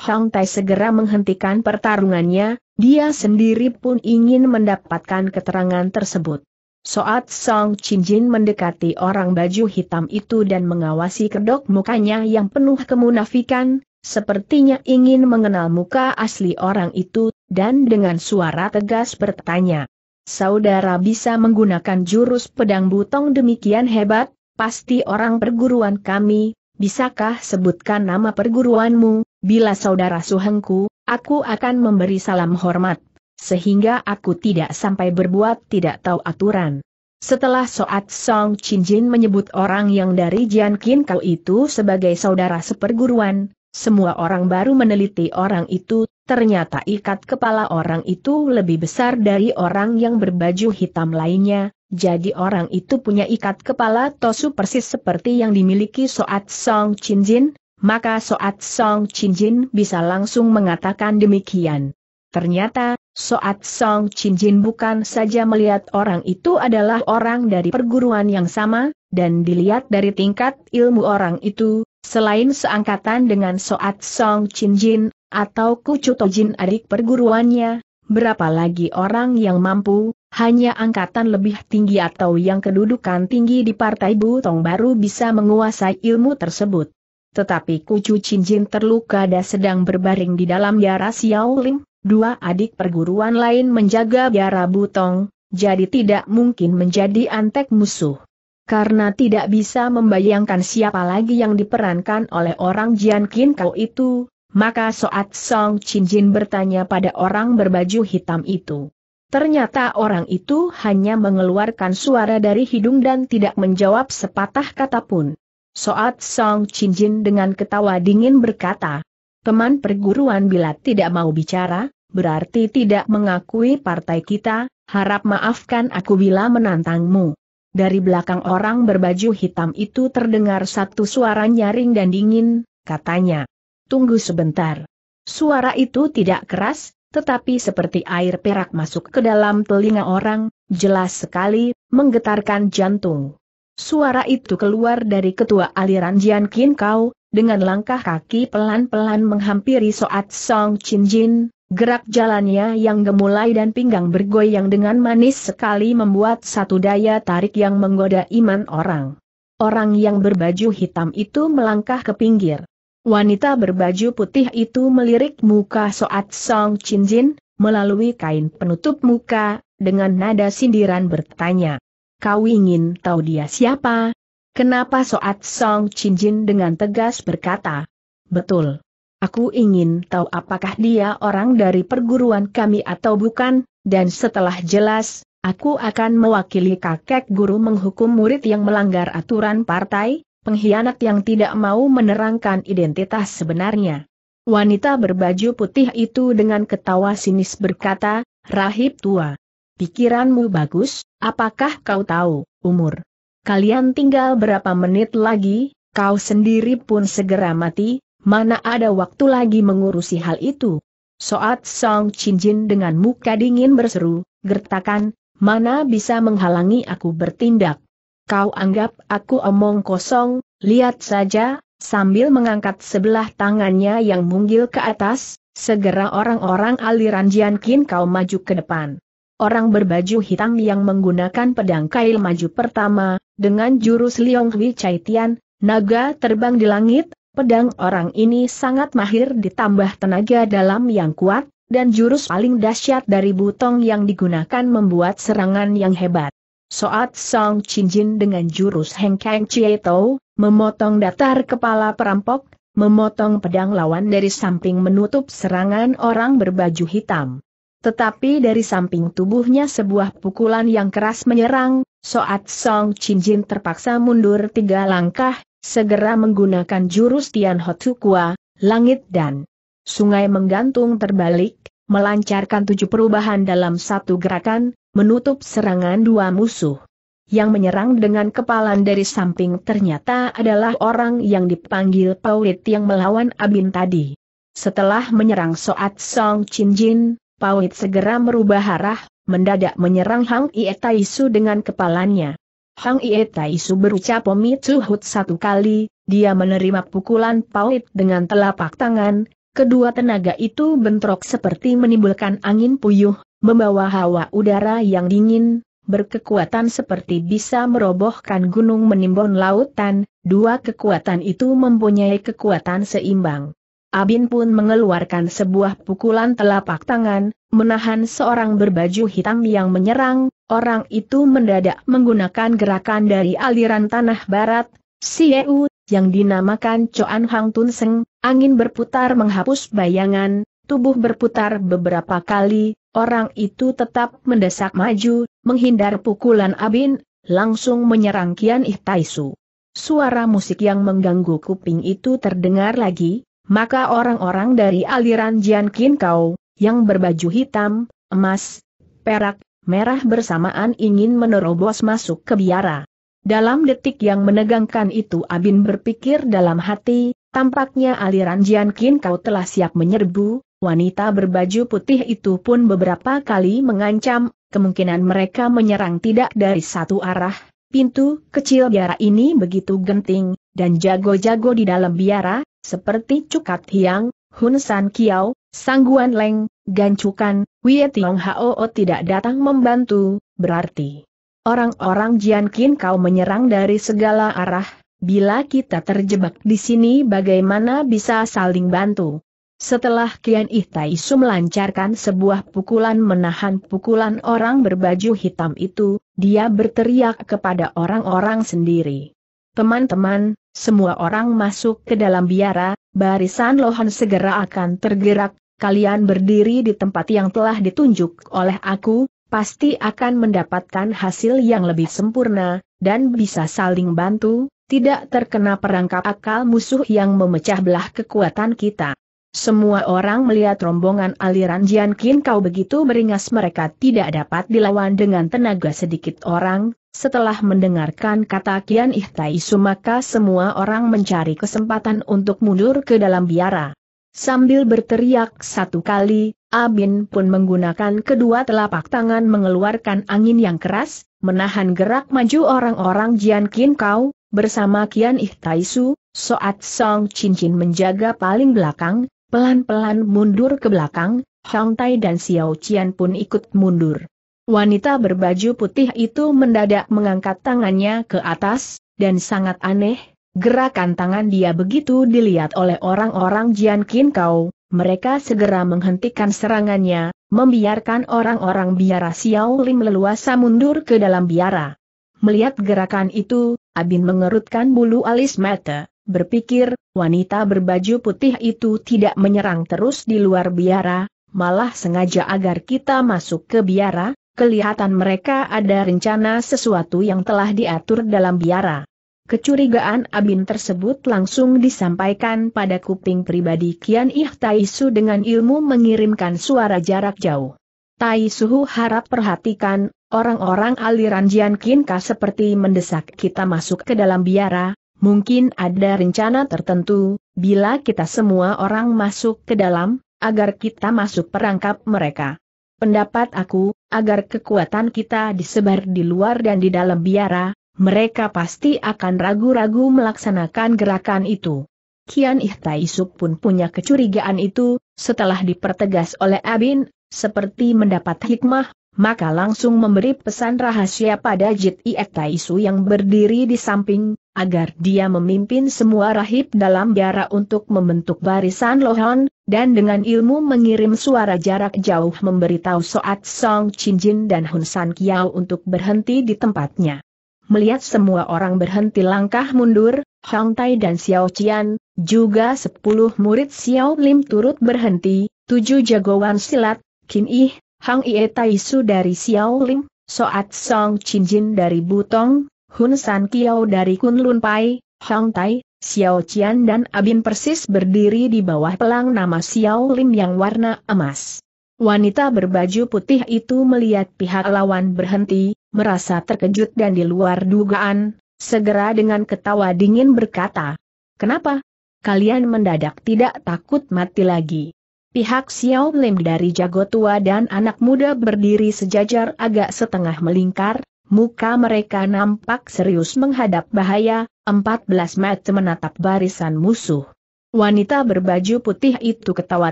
Hong Tai segera menghentikan pertarungannya, dia sendiri pun ingin mendapatkan keterangan tersebut. Soat Song Chin mendekati orang baju hitam itu dan mengawasi kedok mukanya yang penuh kemunafikan, sepertinya ingin mengenal muka asli orang itu, dan dengan suara tegas bertanya. Saudara bisa menggunakan jurus pedang butong demikian hebat, pasti orang perguruan kami, bisakah sebutkan nama perguruanmu, bila saudara suhengku, aku akan memberi salam hormat, sehingga aku tidak sampai berbuat tidak tahu aturan. Setelah Soat Song Chin menyebut orang yang dari Jian Kin Kau itu sebagai saudara seperguruan, semua orang baru meneliti orang itu, ternyata ikat kepala orang itu lebih besar dari orang yang berbaju hitam lainnya, jadi orang itu punya ikat kepala tosu persis seperti yang dimiliki Soat Song Chin Jin, maka Soat Song Chin Jin bisa langsung mengatakan demikian. Ternyata, Soat Song Chin Jin bukan saja melihat orang itu adalah orang dari perguruan yang sama, dan dilihat dari tingkat ilmu orang itu, selain seangkatan dengan Soat Song Chin Jin, atau Kucu Tojin adik perguruannya, berapa lagi orang yang mampu, hanya angkatan lebih tinggi atau yang kedudukan tinggi di Partai Butong baru bisa menguasai ilmu tersebut. Tetapi Kucu Cincin terluka dan sedang berbaring di dalam Xiao Lim, dua adik perguruan lain menjaga Yara Butong, jadi tidak mungkin menjadi antek musuh. Karena tidak bisa membayangkan siapa lagi yang diperankan oleh orang Jian Kin Kau itu, maka Soat Song Cincin bertanya pada orang berbaju hitam itu. Ternyata orang itu hanya mengeluarkan suara dari hidung dan tidak menjawab sepatah kata pun. Soat Song Chin dengan ketawa dingin berkata, Teman perguruan bila tidak mau bicara, berarti tidak mengakui partai kita, harap maafkan aku bila menantangmu. Dari belakang orang berbaju hitam itu terdengar satu suara nyaring dan dingin, katanya. Tunggu sebentar. Suara itu tidak keras, tetapi seperti air perak masuk ke dalam telinga orang, jelas sekali, menggetarkan jantung. Suara itu keluar dari ketua aliran Jian Kin Kau, dengan langkah kaki pelan-pelan menghampiri Soat Song Chin Jin, gerak jalannya yang gemulai dan pinggang bergoyang dengan manis sekali membuat satu daya tarik yang menggoda iman orang. Orang yang berbaju hitam itu melangkah ke pinggir. Wanita berbaju putih itu melirik muka Soat Song Chin Jin, melalui kain penutup muka, dengan nada sindiran bertanya. Kau ingin tahu dia siapa? Kenapa Soat Song Chin Jin dengan tegas berkata? Betul. Aku ingin tahu apakah dia orang dari perguruan kami atau bukan, dan setelah jelas, aku akan mewakili kakek guru menghukum murid yang melanggar aturan partai, pengkhianat yang tidak mau menerangkan identitas sebenarnya. Wanita berbaju putih itu dengan ketawa sinis berkata, Rahib tua. Pikiranmu bagus, apakah kau tahu, umur? Kalian tinggal berapa menit lagi, kau sendiri pun segera mati, mana ada waktu lagi mengurusi hal itu. Soat Song Chinjin dengan muka dingin berseru, gertakan, mana bisa menghalangi aku bertindak. Kau anggap aku omong kosong, lihat saja, sambil mengangkat sebelah tangannya yang munggil ke atas, segera orang-orang aliran Jian Kin kau maju ke depan. Orang berbaju hitam yang menggunakan pedang kail maju pertama, dengan jurus Liong Hui Chai Tian, naga terbang di langit, pedang orang ini sangat mahir ditambah tenaga dalam yang kuat, dan jurus paling dahsyat dari butong yang digunakan membuat serangan yang hebat. Soat Song Chin dengan jurus Heng Kang Chie Tou, memotong datar kepala perampok, memotong pedang lawan dari samping menutup serangan orang berbaju hitam. Tetapi dari samping tubuhnya sebuah pukulan yang keras menyerang, Soat Song Chin terpaksa mundur tiga langkah, segera menggunakan jurus Tian Hotu Kua, langit dan sungai menggantung terbalik, melancarkan tujuh perubahan dalam satu gerakan, menutup serangan dua musuh. yang menyerang dengan kepalan dari samping ternyata adalah orang yang dipanggil Paulit yang melawan Abin tadi. Setelah menyerang Soat Song Chin Jin, Paulit segera merubah arah, mendadak menyerang Hang Ie Taisu dengan kepalanya. Hang Ie Taisu berucap Hut satu kali, dia menerima pukulan Paulit dengan telapak tangan, kedua tenaga itu bentrok seperti menimbulkan angin puyuh, membawa hawa udara yang dingin, berkekuatan seperti bisa merobohkan gunung menimbun lautan, dua kekuatan itu mempunyai kekuatan seimbang. Abin pun mengeluarkan sebuah pukulan telapak tangan, menahan seorang berbaju hitam yang menyerang, orang itu mendadak menggunakan gerakan dari aliran tanah barat, Sieu, yang dinamakan Choan Hang Tun Seng, angin berputar menghapus bayangan, tubuh berputar beberapa kali, orang itu tetap mendesak maju, menghindar pukulan Abin, langsung menyerang Kian Ihtaisu. Suara musik yang mengganggu kuping itu terdengar lagi, maka orang-orang dari aliran Jian Kin Kau, yang berbaju hitam, emas, perak, merah bersamaan ingin menerobos masuk ke biara. Dalam detik yang menegangkan itu Abin berpikir dalam hati, tampaknya aliran Jian Kin Kau telah siap menyerbu, wanita berbaju putih itu pun beberapa kali mengancam, kemungkinan mereka menyerang tidak dari satu arah, pintu kecil biara ini begitu genting, dan jago-jago di dalam biara, seperti Cukat Hiang, Hun San Kiao, Sangguan Leng, Gancukan, Wie Tiong Hao tidak datang membantu, berarti orang-orang Jian Kin Kau menyerang dari segala arah, bila kita terjebak di sini bagaimana bisa saling bantu? Setelah Kian Ihtaisu melancarkan sebuah pukulan menahan pukulan orang berbaju hitam itu, dia berteriak kepada orang-orang sendiri. Teman-teman, semua orang masuk ke dalam biara, barisan lohan segera akan tergerak, kalian berdiri di tempat yang telah ditunjuk oleh aku, pasti akan mendapatkan hasil yang lebih sempurna, dan bisa saling bantu, tidak terkena perangkap akal musuh yang memecah belah kekuatan kita. Semua orang melihat rombongan aliran Jian Kin Kau begitu beringas mereka tidak dapat dilawan dengan tenaga sedikit orang, setelah mendengarkan kata Kian Ihtaisu maka semua orang mencari kesempatan untuk mundur ke dalam biara. Sambil berteriak satu kali, Abin pun menggunakan kedua telapak tangan mengeluarkan angin yang keras, menahan gerak maju orang-orang Jian Kin Kau, bersama Kian Ihtaisu, Soat Song Cincin menjaga paling belakang, Pelan-pelan mundur ke belakang, Hang Tai dan Xiao Qian pun ikut mundur. Wanita berbaju putih itu mendadak mengangkat tangannya ke atas, dan sangat aneh, gerakan tangan dia begitu dilihat oleh orang-orang Jian Kin Kau, mereka segera menghentikan serangannya, membiarkan orang-orang biara Xiao Lim leluasa mundur ke dalam biara. Melihat gerakan itu, Abin mengerutkan bulu alis mata berpikir, wanita berbaju putih itu tidak menyerang terus di luar biara, malah sengaja agar kita masuk ke biara, kelihatan mereka ada rencana sesuatu yang telah diatur dalam biara. Kecurigaan Abin tersebut langsung disampaikan pada kuping pribadi Kian Ih Taisu dengan ilmu mengirimkan suara jarak jauh. Taisuhu harap perhatikan, orang-orang aliran Jian Kinka seperti mendesak kita masuk ke dalam biara, Mungkin ada rencana tertentu, bila kita semua orang masuk ke dalam, agar kita masuk perangkap mereka. Pendapat aku, agar kekuatan kita disebar di luar dan di dalam biara, mereka pasti akan ragu-ragu melaksanakan gerakan itu. Kian Ihtaisu pun punya kecurigaan itu, setelah dipertegas oleh Abin, seperti mendapat hikmah, maka langsung memberi pesan rahasia pada Jit Ietaisu yang berdiri di samping, agar dia memimpin semua rahib dalam biara untuk membentuk barisan lohon, dan dengan ilmu mengirim suara jarak jauh memberitahu Soat Song Chinjin dan Hun San Kiao untuk berhenti di tempatnya. Melihat semua orang berhenti langkah mundur, Hang Tai dan Xiao Qian, juga sepuluh murid Xiao Lim turut berhenti, tujuh jagoan silat, Kin Ih, Hang Ie Taisu dari Xiao Lim, Soat Song Chinjin dari Butong, Hun San Kiao dari Kunlun Pai, Hang Tai, Xiao Qian dan Abin persis berdiri di bawah pelang nama Xiao Lim yang warna emas. Wanita berbaju putih itu melihat pihak lawan berhenti, merasa terkejut dan di luar dugaan, segera dengan ketawa dingin berkata, Kenapa? Kalian mendadak tidak takut mati lagi. Pihak Xiao Lim dari jago tua dan anak muda berdiri sejajar agak setengah melingkar, muka mereka nampak serius menghadap bahaya, 14 mata menatap barisan musuh. Wanita berbaju putih itu ketawa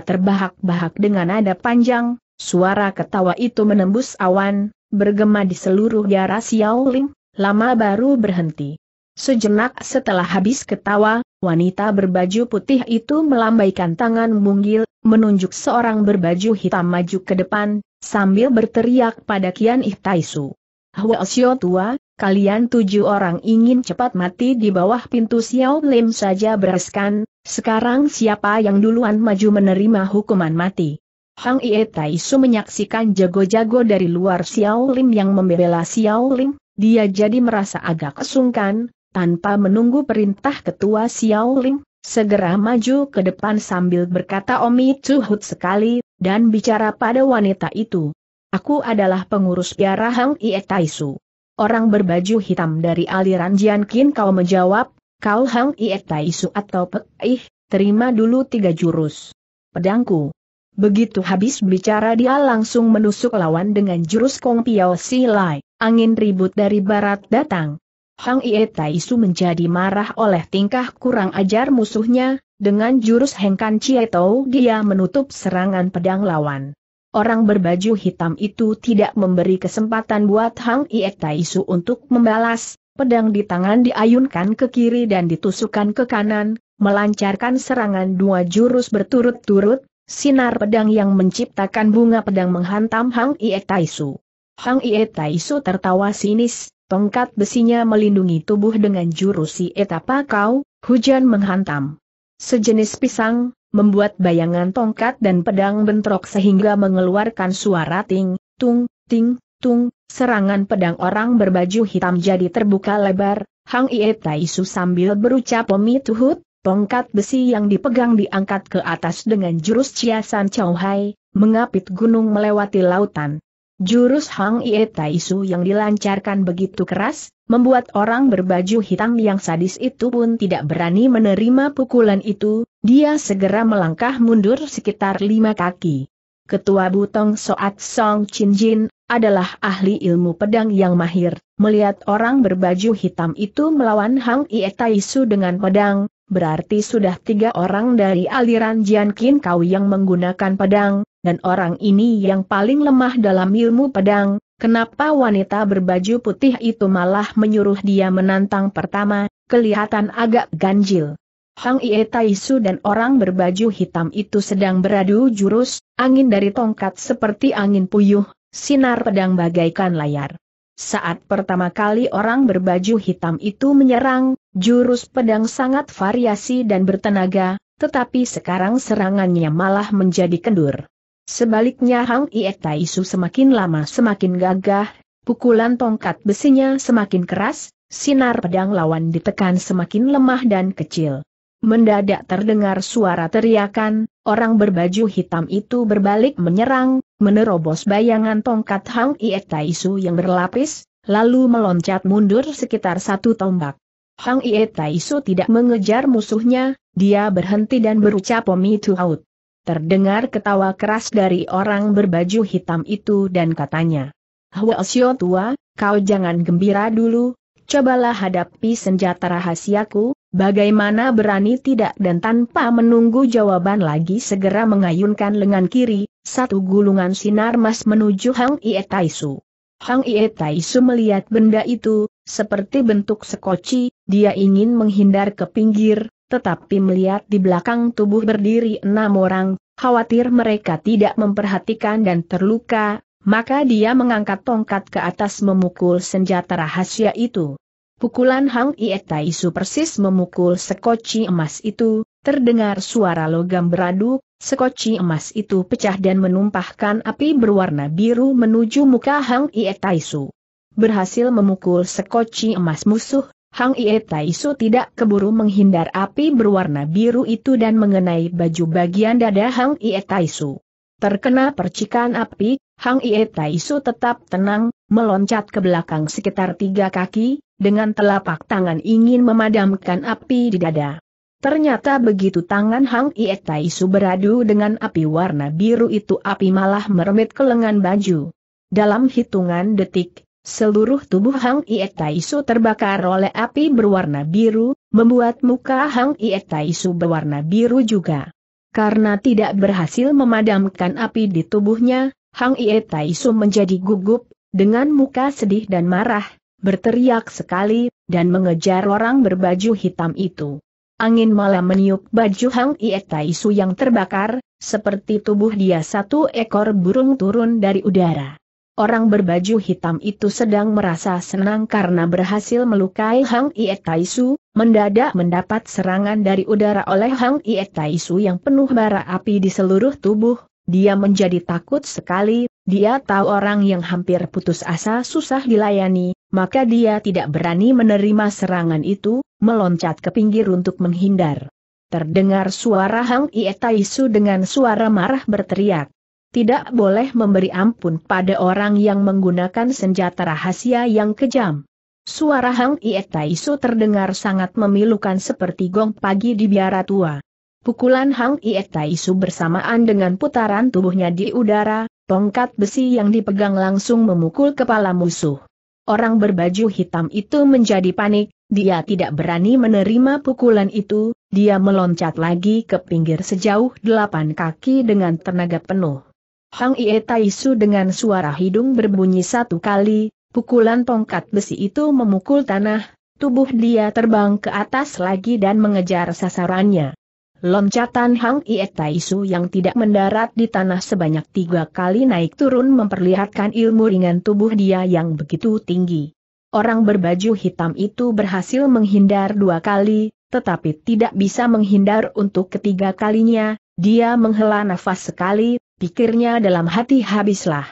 terbahak-bahak dengan nada panjang, suara ketawa itu menembus awan, bergema di seluruh daerah Xiao Lim, lama baru berhenti. Sejenak setelah habis ketawa, wanita berbaju putih itu melambaikan tangan munggil, menunjuk seorang berbaju hitam maju ke depan, sambil berteriak pada Kian Ihtaisu. Hwa tua, kalian tujuh orang ingin cepat mati di bawah pintu Xiao Lim saja bereskan, sekarang siapa yang duluan maju menerima hukuman mati? Hang Ie Taisu menyaksikan jago-jago dari luar Xiao Lim yang membela Xiao Lim, dia jadi merasa agak kesungkan, tanpa menunggu perintah ketua Xiao Lim, segera maju ke depan sambil berkata Omi Tuhut sekali, dan bicara pada wanita itu. Aku adalah pengurus biara Hang Ie Taisu. Orang berbaju hitam dari aliran Jian Qin kau menjawab, kau Hang Ie Taisu atau Pek Ih, terima dulu tiga jurus. Pedangku. Begitu habis bicara dia langsung menusuk lawan dengan jurus Kong Piao Si Lai, angin ribut dari barat datang. Hang Ie Taisu menjadi marah oleh tingkah kurang ajar musuhnya, dengan jurus Hengkan Chietou dia menutup serangan pedang lawan. Orang berbaju hitam itu tidak memberi kesempatan buat Hang Ie Taisu untuk membalas, pedang di tangan diayunkan ke kiri dan ditusukkan ke kanan, melancarkan serangan dua jurus berturut-turut, sinar pedang yang menciptakan bunga pedang menghantam Hang Ie Taisu. Hang Ie Taisu tertawa sinis, tongkat besinya melindungi tubuh dengan jurus si etapa kau, hujan menghantam. Sejenis pisang, membuat bayangan tongkat dan pedang bentrok sehingga mengeluarkan suara ting, tung, ting, tung, serangan pedang orang berbaju hitam jadi terbuka lebar, Hang Ie Taisu sambil berucap Pomi Tuhut, tongkat besi yang dipegang diangkat ke atas dengan jurus Ciasan Chow Hai, mengapit gunung melewati lautan. Jurus Hang Ie Taisu yang dilancarkan begitu keras, membuat orang berbaju hitam yang sadis itu pun tidak berani menerima pukulan itu, dia segera melangkah mundur sekitar lima kaki. Ketua Butong Soat Song Chin Jin, adalah ahli ilmu pedang yang mahir, melihat orang berbaju hitam itu melawan Hang Ie Taisu dengan pedang, berarti sudah tiga orang dari aliran Jian Qin Kau yang menggunakan pedang, dan orang ini yang paling lemah dalam ilmu pedang, kenapa wanita berbaju putih itu malah menyuruh dia menantang pertama, kelihatan agak ganjil. Hang Ie Taisu dan orang berbaju hitam itu sedang beradu jurus, angin dari tongkat seperti angin puyuh, sinar pedang bagaikan layar. Saat pertama kali orang berbaju hitam itu menyerang, jurus pedang sangat variasi dan bertenaga, tetapi sekarang serangannya malah menjadi kendur. Sebaliknya Hang Ie Taisu semakin lama semakin gagah, pukulan tongkat besinya semakin keras, sinar pedang lawan ditekan semakin lemah dan kecil. Mendadak terdengar suara teriakan, orang berbaju hitam itu berbalik menyerang, menerobos bayangan tongkat Hang Ie Taisu yang berlapis, lalu meloncat mundur sekitar satu tombak. Hang Ie Taisu tidak mengejar musuhnya, dia berhenti dan berucap Pomi Out. Terdengar ketawa keras dari orang berbaju hitam itu dan katanya, Hwasyo tua, kau jangan gembira dulu, cobalah hadapi senjata rahasiaku, bagaimana berani tidak dan tanpa menunggu jawaban lagi segera mengayunkan lengan kiri, satu gulungan sinar mas menuju Hang Ie Taisu. Hang Ie Taisu melihat benda itu, seperti bentuk sekoci, dia ingin menghindar ke pinggir, tetapi melihat di belakang tubuh berdiri enam orang, khawatir mereka tidak memperhatikan dan terluka, maka dia mengangkat tongkat ke atas memukul senjata rahasia itu. Pukulan Hang Ie Taisu persis memukul sekoci emas itu, terdengar suara logam beradu, sekoci emas itu pecah dan menumpahkan api berwarna biru menuju muka Hang Ie Taisu. Berhasil memukul sekoci emas musuh, Hang Ie Taisu tidak keburu menghindar api berwarna biru itu dan mengenai baju bagian dada Hang Ie Taisu. Terkena percikan api, Hang Ie Taisu tetap tenang, meloncat ke belakang sekitar tiga kaki, dengan telapak tangan ingin memadamkan api di dada. Ternyata begitu tangan Hang Ie Taisu beradu dengan api warna biru itu api malah meremit ke lengan baju. Dalam hitungan detik, seluruh tubuh Hang Ie Taisu terbakar oleh api berwarna biru, membuat muka Hang Ie Taisu berwarna biru juga. Karena tidak berhasil memadamkan api di tubuhnya, Hang Ie Taisu menjadi gugup, dengan muka sedih dan marah, berteriak sekali, dan mengejar orang berbaju hitam itu. Angin malam meniup baju Hang Ie Taisu yang terbakar, seperti tubuh dia satu ekor burung turun dari udara. Orang berbaju hitam itu sedang merasa senang karena berhasil melukai Hang Ie Taisu, mendadak mendapat serangan dari udara oleh Hang Ie Taisu yang penuh bara api di seluruh tubuh, dia menjadi takut sekali, dia tahu orang yang hampir putus asa susah dilayani, maka dia tidak berani menerima serangan itu, meloncat ke pinggir untuk menghindar. Terdengar suara Hang Ie Taisu dengan suara marah berteriak. Tidak boleh memberi ampun pada orang yang menggunakan senjata rahasia yang kejam. Suara Hang Ie Taisu terdengar sangat memilukan seperti gong pagi di biara tua. Pukulan Hang Ie Taisu bersamaan dengan putaran tubuhnya di udara, tongkat besi yang dipegang langsung memukul kepala musuh. Orang berbaju hitam itu menjadi panik, dia tidak berani menerima pukulan itu, dia meloncat lagi ke pinggir sejauh delapan kaki dengan tenaga penuh. Hang Ie Taisu dengan suara hidung berbunyi satu kali, pukulan tongkat besi itu memukul tanah, tubuh dia terbang ke atas lagi dan mengejar sasarannya. Loncatan Hang Ie Taisu yang tidak mendarat di tanah sebanyak tiga kali naik turun memperlihatkan ilmu ringan tubuh dia yang begitu tinggi. Orang berbaju hitam itu berhasil menghindar dua kali, tetapi tidak bisa menghindar untuk ketiga kalinya, dia menghela nafas sekali, pikirnya dalam hati habislah.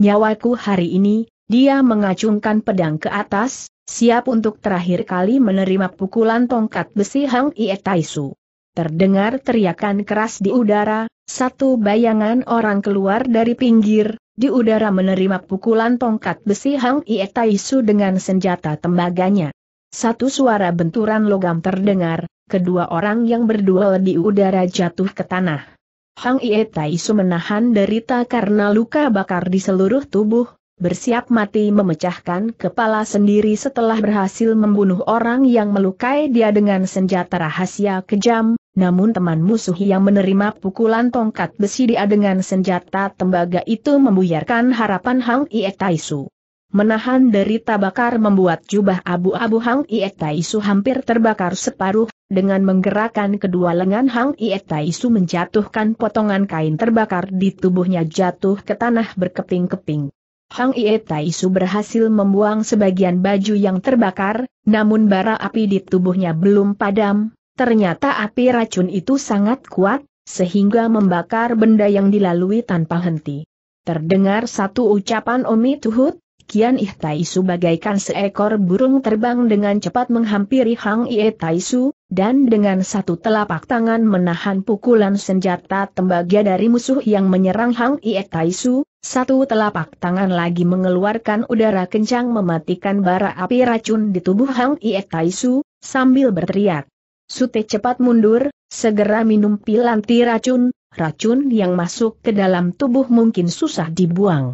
Nyawaku hari ini, dia mengacungkan pedang ke atas, siap untuk terakhir kali menerima pukulan tongkat besi Hang Ie Taisu. Terdengar teriakan keras di udara, satu bayangan orang keluar dari pinggir, di udara menerima pukulan tongkat besi Hang Ie Taisu dengan senjata tembaganya. Satu suara benturan logam terdengar, kedua orang yang berduel di udara jatuh ke tanah. Hang Ie Taisu menahan derita karena luka bakar di seluruh tubuh, bersiap mati memecahkan kepala sendiri setelah berhasil membunuh orang yang melukai dia dengan senjata rahasia kejam, namun teman musuh yang menerima pukulan tongkat besi dia dengan senjata tembaga itu membuyarkan harapan Hang Ie Taisu. Menahan derita bakar membuat jubah abu-abu Hang Ie Taisu hampir terbakar separuh, dengan menggerakkan kedua lengan Hang Ie Taisu menjatuhkan potongan kain terbakar di tubuhnya jatuh ke tanah berkeping-keping. Hang Ie Taisu berhasil membuang sebagian baju yang terbakar, namun bara api di tubuhnya belum padam, Ternyata api racun itu sangat kuat, sehingga membakar benda yang dilalui tanpa henti. Terdengar satu ucapan Omi Tuhut, Kian Ih Taisu bagaikan seekor burung terbang dengan cepat menghampiri Hang Ie Taisu, dan dengan satu telapak tangan menahan pukulan senjata tembaga dari musuh yang menyerang Hang Ie Taisu, satu telapak tangan lagi mengeluarkan udara kencang mematikan bara api racun di tubuh Hang Ie Taisu, sambil berteriak. Sute cepat mundur, segera minum pil anti racun, racun yang masuk ke dalam tubuh mungkin susah dibuang.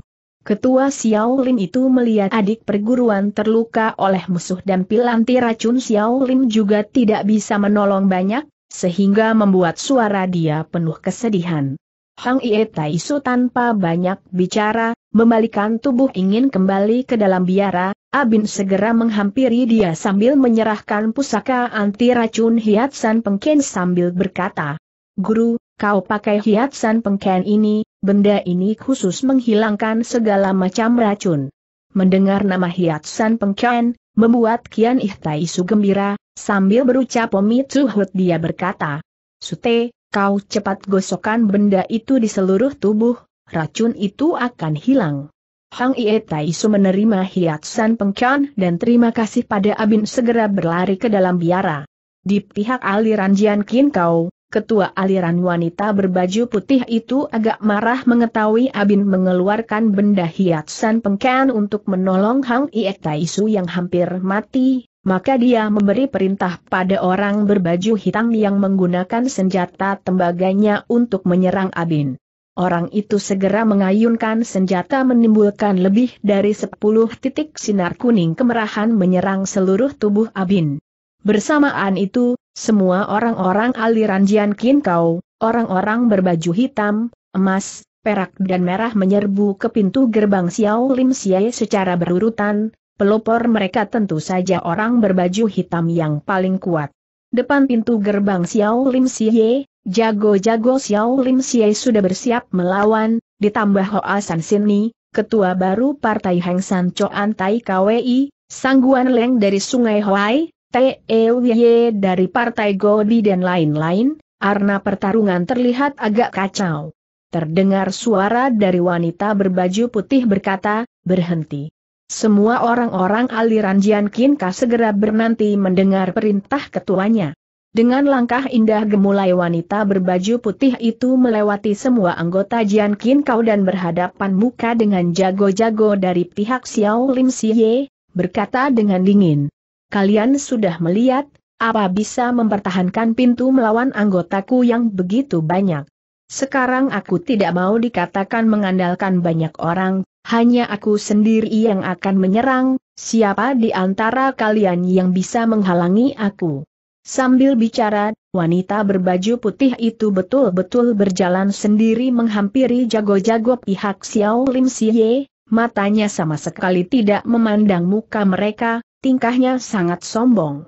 Ketua Xiao Lim itu melihat adik perguruan terluka oleh musuh dan pil anti racun Xiao Lim juga tidak bisa menolong banyak, sehingga membuat suara dia penuh kesedihan. Hang Ie Taisu tanpa banyak bicara, membalikan tubuh ingin kembali ke dalam biara, Abin segera menghampiri dia sambil menyerahkan pusaka anti racun hiatsan pengken sambil berkata, Guru, kau pakai hiatsan pengken ini, benda ini khusus menghilangkan segala macam racun. Mendengar nama hiatsan pengken, membuat Kian Ihtaisu gembira, sambil berucap Tuhut dia berkata, Sute, kau cepat gosokkan benda itu di seluruh tubuh, racun itu akan hilang. Hang Ie Taisu menerima hiatsan pengkan dan terima kasih pada Abin segera berlari ke dalam biara. Di pihak aliran Jian Kin Kau, Ketua aliran wanita berbaju putih itu agak marah mengetahui Abin mengeluarkan benda hiasan pengkan untuk menolong Hang Iek Taisu yang hampir mati, maka dia memberi perintah pada orang berbaju hitam yang menggunakan senjata tembaganya untuk menyerang Abin. Orang itu segera mengayunkan senjata menimbulkan lebih dari sepuluh titik sinar kuning kemerahan menyerang seluruh tubuh Abin. Bersamaan itu, semua orang-orang aliran Jian Kin Kau, orang-orang berbaju hitam, emas, perak dan merah menyerbu ke pintu gerbang Xiao Lim Xie secara berurutan, pelopor mereka tentu saja orang berbaju hitam yang paling kuat. Depan pintu gerbang Xiao Lim Xie, jago-jago Xiao Lim Xie sudah bersiap melawan, ditambah Hoa San Sini, ketua baru partai Heng San Choan Tai KWI, Sangguan Leng dari Sungai Huai, TEWY dari Partai Godi dan lain-lain, karena pertarungan terlihat agak kacau. Terdengar suara dari wanita berbaju putih berkata, berhenti. Semua orang-orang aliran Jian Kinka segera bernanti mendengar perintah ketuanya. Dengan langkah indah gemulai wanita berbaju putih itu melewati semua anggota Jian dan berhadapan muka dengan jago-jago dari pihak Xiao Lim Xie, berkata dengan dingin kalian sudah melihat, apa bisa mempertahankan pintu melawan anggotaku yang begitu banyak. Sekarang aku tidak mau dikatakan mengandalkan banyak orang, hanya aku sendiri yang akan menyerang, siapa di antara kalian yang bisa menghalangi aku. Sambil bicara, wanita berbaju putih itu betul-betul berjalan sendiri menghampiri jago-jago pihak Xiao Lim Xie, matanya sama sekali tidak memandang muka mereka, tingkahnya sangat sombong.